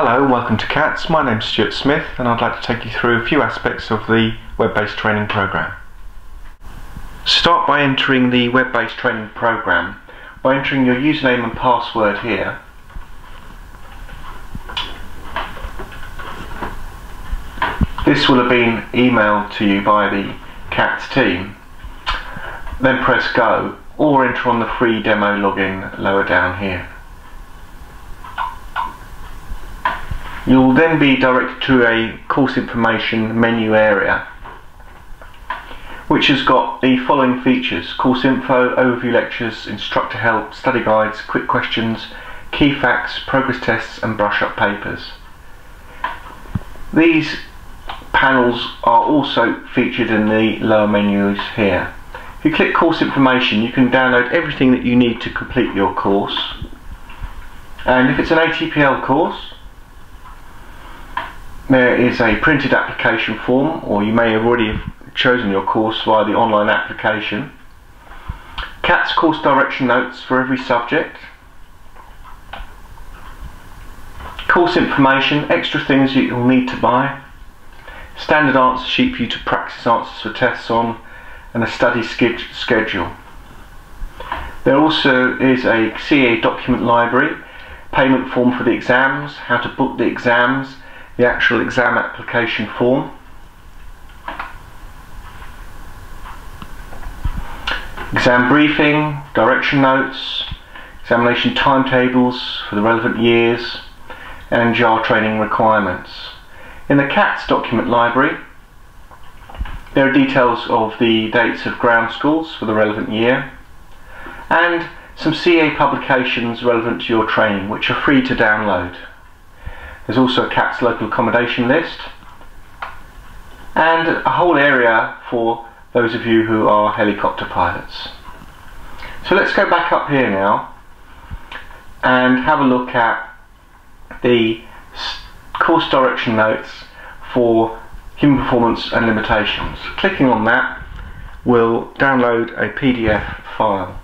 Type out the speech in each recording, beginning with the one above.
Hello, welcome to CATS. My name's Stuart Smith and I'd like to take you through a few aspects of the web-based training program. Start by entering the web-based training program by entering your username and password here. This will have been emailed to you by the CATS team. Then press go or enter on the free demo login lower down here. You will then be directed to a course information menu area which has got the following features course info, overview lectures, instructor help, study guides, quick questions, key facts, progress tests and brush up papers. These panels are also featured in the lower menus here. If you click course information you can download everything that you need to complete your course and if it's an ATPL course there is a printed application form or you may have already chosen your course via the online application. CATS course direction notes for every subject. Course information, extra things you'll need to buy. Standard answer sheet for you to practice answers for tests on and a study schedule. There also is a CA document library, payment form for the exams, how to book the exams, the actual exam application form. Exam briefing, direction notes, examination timetables for the relevant years, and JAR training requirements. In the CATS document library, there are details of the dates of ground schools for the relevant year, and some CA publications relevant to your training, which are free to download. There's also a CATS local accommodation list and a whole area for those of you who are helicopter pilots. So let's go back up here now and have a look at the course direction notes for human performance and limitations. Clicking on that will download a PDF file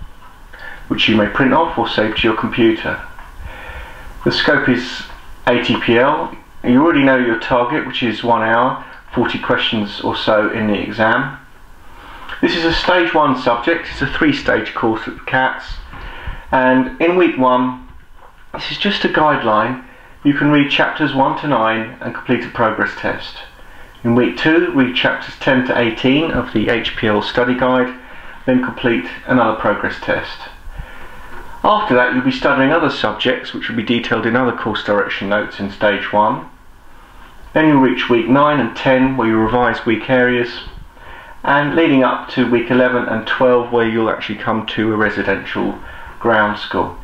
which you may print off or save to your computer. The scope is ATPL, you already know your target, which is one hour, 40 questions or so in the exam. This is a stage one subject, it's a three stage course at the CATS, and in week one, this is just a guideline. You can read chapters 1 to 9 and complete a progress test. In week 2, read chapters 10 to 18 of the HPL study guide, then complete another progress test. After that you'll be studying other subjects which will be detailed in other course direction notes in stage 1. Then you'll reach week 9 and 10 where you revise weak areas and leading up to week 11 and 12 where you'll actually come to a residential ground school.